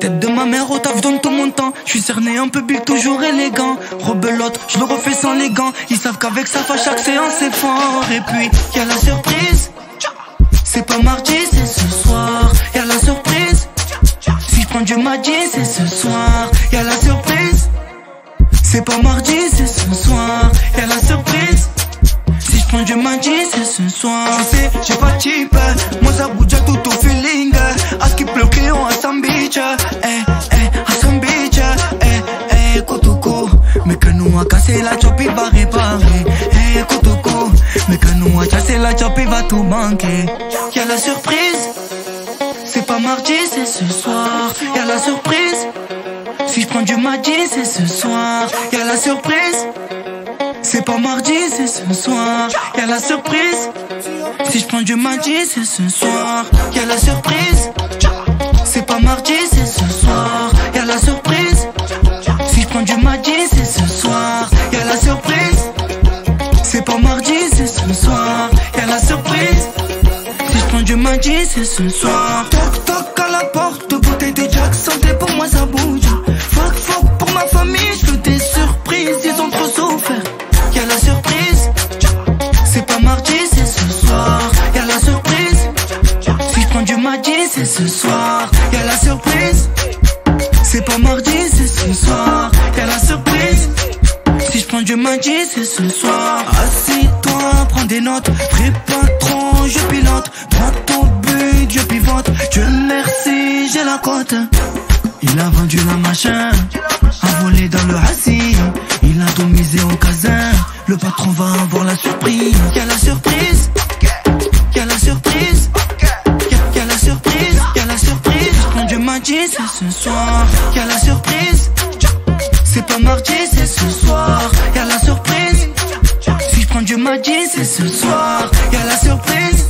Tête de ma mère au taf donne tout mon temps. Je suis cerné un peu big toujours élégant. Rebelote, je le refais sans les gants. Ils savent qu'avec ça à chaque séance c'est fort. Et puis y a la surprise. C'est pas mardi c'est ce soir. Y a la surprise. Si je prends du mardi c'est ce soir. Y a la surprise. C'est pas mardi c'est ce soir au feeling À ce qui pleut client à Sambiche Eh eh à Sambiche Eh eh Kotoko nous a cassé la chop il va réparer Eh Kotoko nous a cassé la chop il va tout manquer Y'a la surprise. C'est pas mardi c'est ce soir. Y'a la surprise. Si je prends du mardi c'est ce soir. Y'a la surprise pas mardi, c'est ce soir. Y'a la surprise. Si je prends du mardi, c'est ce soir. Y'a la surprise. C'est pas mardi, c'est ce soir. Y'a la surprise. Si je prends du mardi, c'est ce soir. Y'a la surprise. C'est pas mardi, c'est ce soir. Y'a la surprise. Si je prends du mardi, c'est ce soir. Je prends du mardi, c'est ce soir. Y'a la surprise, c'est pas mardi, c'est ce soir. Y'a la surprise, si je prends du mardi, c'est ce soir. Assis-toi, prends des notes, trop, je pilote. Droit ton but, je pivote. Dieu merci, j'ai la cote. Il a vendu la machin, a dans le assis. Il a tout misé au casin. Le patron va avoir la surprise. Y'a la surprise. C'est ce soir. Y'a la surprise. C'est pas mardi, c'est ce soir. Y'a la surprise. Si je prends du mardi, c'est ce soir. Y'a la surprise.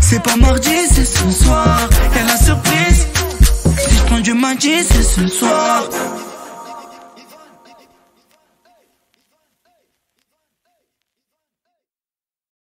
C'est pas mardi, c'est ce soir. Y'a la surprise. Si je prends du mardi, c'est ce soir.